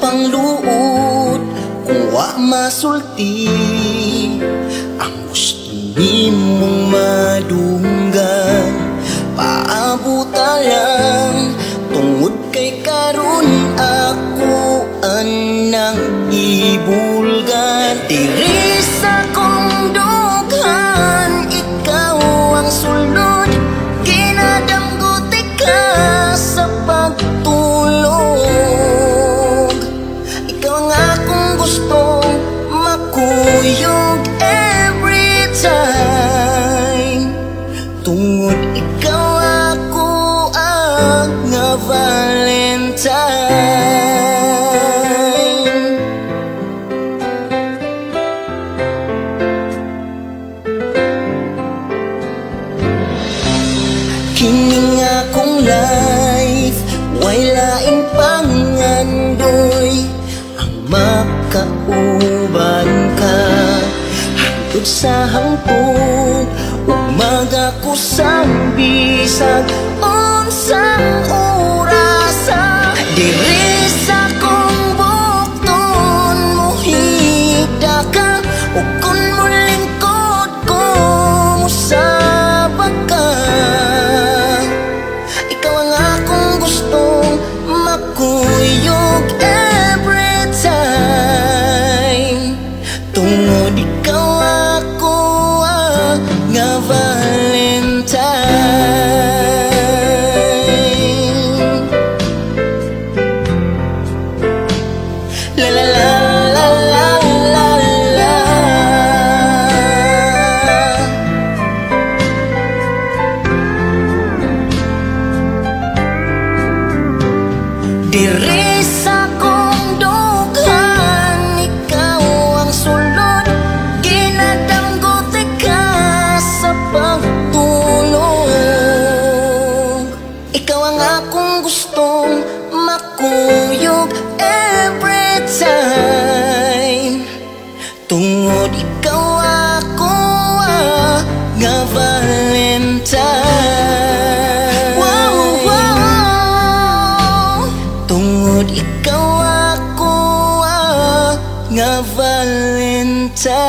pangluod Kung wa masulti Ang gusto nimong madunggan. Paabuta lang Tungod kay karon ako anang ibulgan makuyog every time. Tungod ikaw ako ang nga Valentine Kining akong life Way laing pangandoy Ang makauban ka Hangtod sa hangtod Umaga ko sang bisag dirisau Valentine